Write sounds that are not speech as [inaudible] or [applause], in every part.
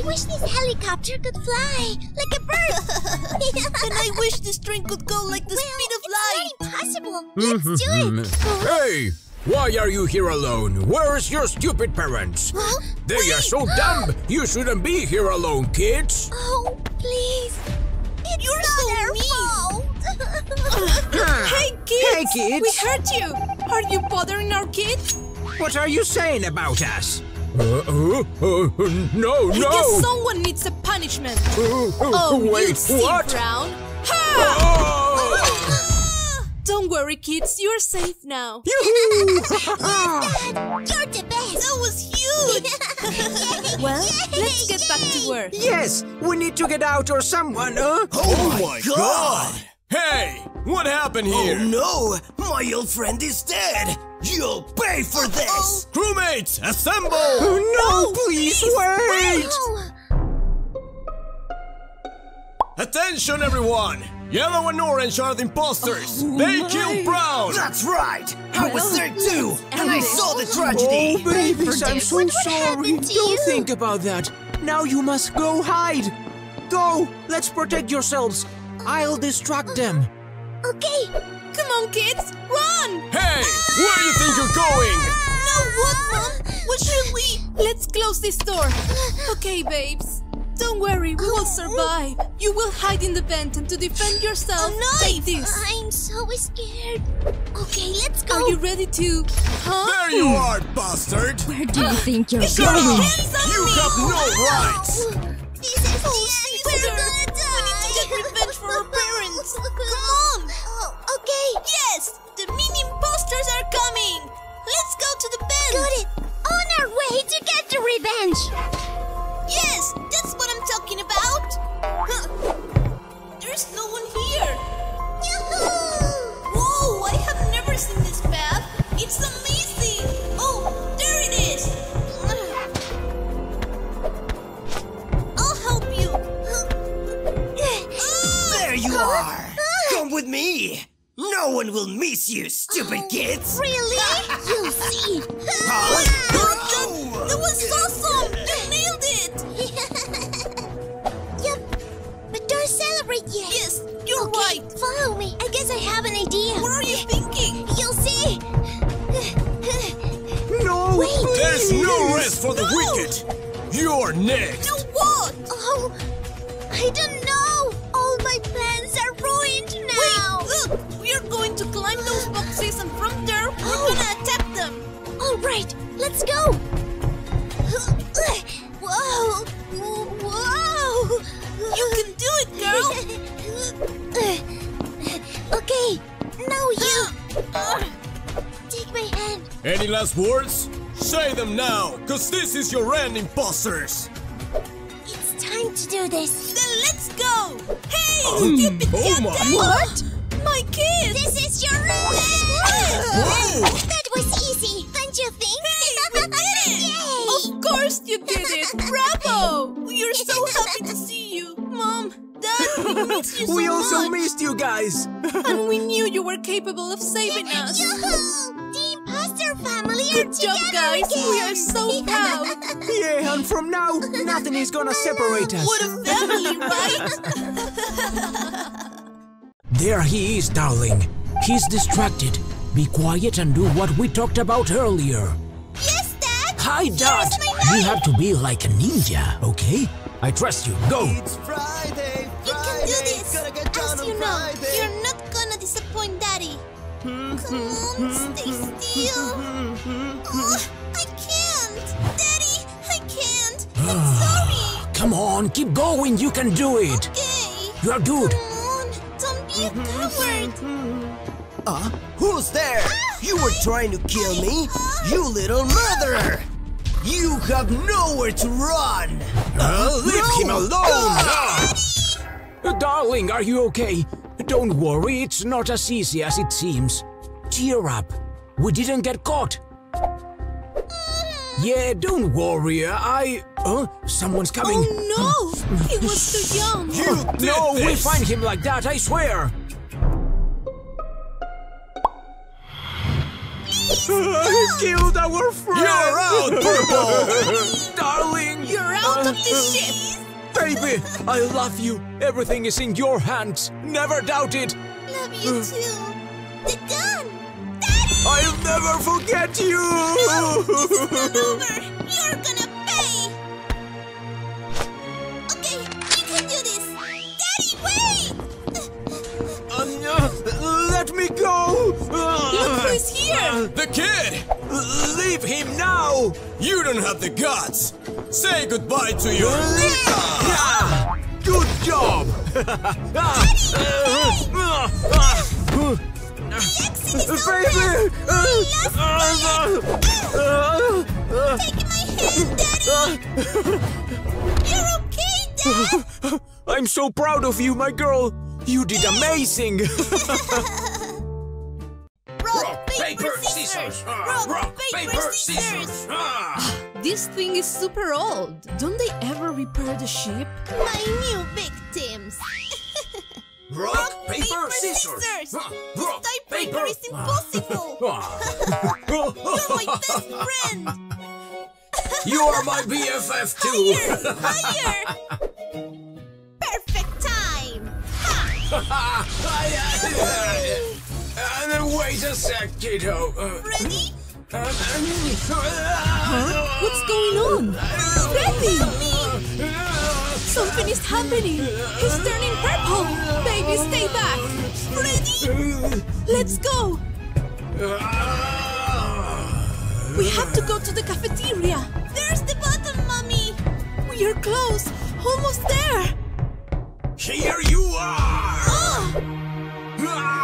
I wish this helicopter could fly like a bird. [laughs] And I wish this train could go like the speed of light. It's not impossible. Let's do it. Mm-hmm. Hey! Why are you here alone? Where's your stupid parents? Huh? They are so dumb! [gasps] You shouldn't be here alone, kids! Oh, please. It's You're not so our mean. fault. [laughs] Hey kids! Hey, kids. We heard you! Are you bothering our kids? What are you saying about us? Uh, uh, uh, no, I no! guess someone needs a punishment. Uh, uh, Oh, wait, you see, what? Brown. Ha! Oh! [laughs] Don't worry, kids. You're safe now. [laughs] [laughs] You're the best. That was huge. well, let's get back to work. yes, we need to get out or someone, huh? Oh, my god! Hey! What happened oh, here? Oh no! My old friend is dead! You'll pay for this! Oh, Crewmates, assemble! Oh, no, please wait! Oh, Attention, everyone! Yellow and orange are the imposters! Oh they my. killed Brown! That's right! I was there too! And I saw the tragedy! Oh, babies, I'm so What sorry. to Don't you? think about that. Now you must go hide. Go, let's protect yourselves. I'll distract them. okay. Come on, kids. Run! Hey! Where do you think you're going? No, what, Mom? What should we? Let's close this door. Okay, babes. Don't worry, we will survive. You will hide in the vent and to defend yourself, take this. I'm so scared. Okay, let's go. Are you ready to? Huh? There you are, bastard! Where do you think you're Get your going? hands on You me! have no rights! This is Oh, the end. We're gonna die. We need to get revenge for our parents. Come on! Oh, okay. Yes! The mini imposters are coming! Let's go to the bend! Got it. On our way to get the revenge. Yes! That's what I'm talking about! Huh. There's no one here! Yoo-hoo! Whoa! I have never seen this path! It's amazing! With me! No one will miss you, stupid oh, kids! Really? [laughs] You'll see. Huh? That, that was awesome! You nailed it! [laughs] yep. But don't celebrate yet. Yes, you're okay, right! Follow me. I guess I have an idea. What are you thinking? You'll see. No, Wait. please. There's no [laughs] rest for the No. wicked! You're next! No let's go. Whoa! Whoa! You can do it, girl! [laughs] okay, now you. Take my hand. Any last words? Say them now, cause this is your end, imposters! It's time to do this. Then let's go! Hey, stupid oh cat oh my- dad! What? My kids! This is your end! Whoa! That was easy, don't you think? Did! Yay! Of course you did it! Bravo! We are so happy to see you! Mom, Dad, we [laughs] miss you so We also much! missed you guys. And we knew you were capable of saving us! Yoo-hoo! The imposter family are Good job, guys! again. We are so proud! [laughs] Yeah, and from now, nothing is gonna separate us. What a family, right? [laughs] There he is, darling. He's distracted. Be quiet and do what we talked about earlier. Yes, Dad. Hi, Dot. You have to be like a ninja, okay? I trust you. Go. It's Friday! You can do this! Gotta get As you know, Friday. you're not gonna disappoint Daddy! Come on, stay still! Ugh, I can't! Daddy, I can't! I'm sorry! Come on, keep going. You can do it. Okay! You're good. Come on, don't be a coward! Uh, who's there? You were trying to kill me? You little murderer! You have nowhere to run! Uh, leave no! him alone! Uh, Darling, are you okay? Don't worry, it's not as easy as it seems. Cheer up. We didn't get caught. Yeah, don't worry. I. Uh, someone's coming. Oh no! He was too young! You did no, this! we'll find him like that, I swear. Killed our friend. You're out, Purple! [laughs] Darling, You're You're out of the ship! Baby, I love you. Everything is in your hands. Never doubt it. Love you mm. too. The gun! Daddy! I'll never forget you. [laughs] Not over! You're gonna who's! The kid! Leave him now. You don't have the guts! Say goodbye to your. Ah, Good job. The exit is Baby. open! Take my hand, Daddy! You're okay, Dad! I'm so proud of you, my girl. You did amazing. [laughs] Rock, paper, scissors! Rock, paper, scissors! This thing is super old. Don't they ever repair the ship? My new victims! Rock, paper, scissors! Rock, Tie paper is impossible! [laughs] Ah. [laughs] You're my best [laughs] friend! You are my BFF too! Higher! Perfect time! Ha! and then wait a sec, kiddo. Oh, uh, Ready? Uh, What's going on? Freddy! Something is happening! He's turning purple! Baby, stay back! Ready? Let's go! We have to go to the cafeteria! There's the button, Mommy! We are close! Almost there! Here you are! No,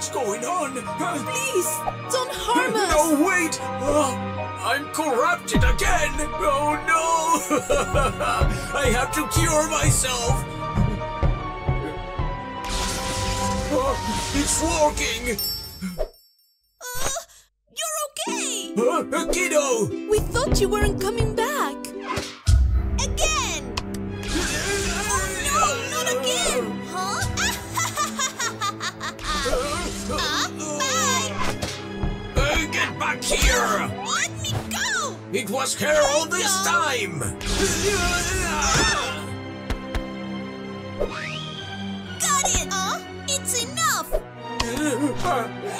What's going on? Please, don't harm us! No, wait! Oh, I'm corrupted again! Oh no! [laughs] I have to cure myself! Oh, it's working! Uh, you're okay! Huh? Kiddo! We thought you weren't coming back! Back here! Let me go! It was her all this time! Got it! Huh? It's enough!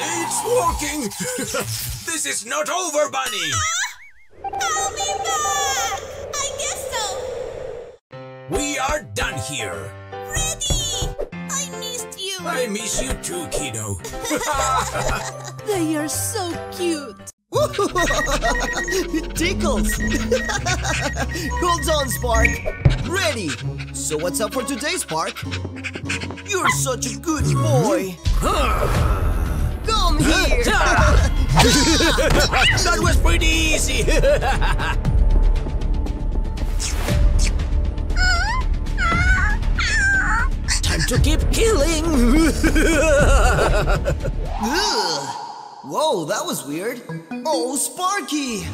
It's working! [laughs] this is not over, Bunny! I'll be back! I guess so! We are done here! I miss you too, kiddo. [laughs] They are so cute! It [laughs] tickles! [laughs] Hold on, Spark! Ready! So what's up for today, Spark? You're such a good boy! Come here! that was pretty easy! To keep killing! [laughs] Whoa, that was weird. Oh, Sparky!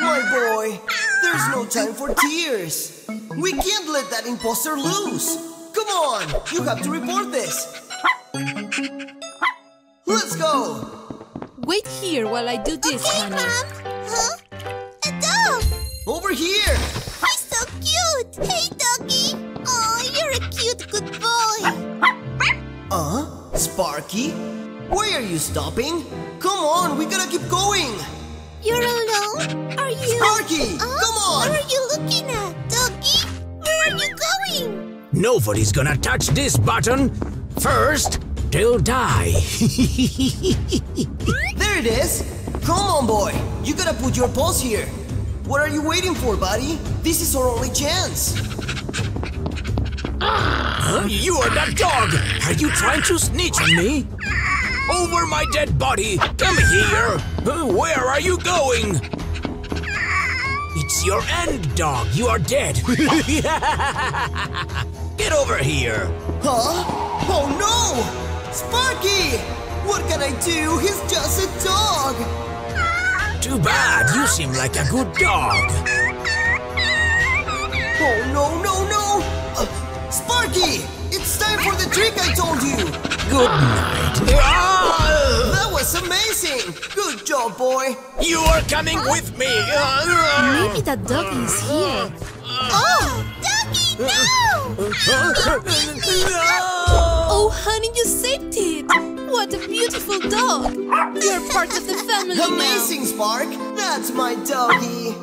My boy, there's no time for tears. We can't let that imposter loose. Come on, you have to report this. Let's go. Wait here while I do this, Okay, honey. Mom! Huh? A dog! Over here. Sparky? Why are you stopping? Come on, we gotta keep going. You're alone? Are you... Sparky, Huh? come on. What are you looking at, doggy? Where are you going? Nobody's gonna touch this button. First, they'll die. [laughs] There it is. Come on, boy. You gotta put your paws here. What are you waiting for, buddy? This is our only chance. Ah! Huh? You are that dog! Are you trying to snitch on me? Over my dead body! Come here! Where are you going? It's your end, dog. You are dead. [laughs] Get over here. Huh? Oh no! Sparky! What can I do? He's just a dog! Too bad. You seem like a good dog. Oh no, no, no! Sparky! It's time for the trick I told you! Good night. Ah! That was amazing! Good job, boy! You are coming with me! Maybe that doggy is here. Oh, Ducky, no! Oh, honey, you saved it! What a beautiful dog! You're part of the family now. Amazing, Spark! That's my doggy!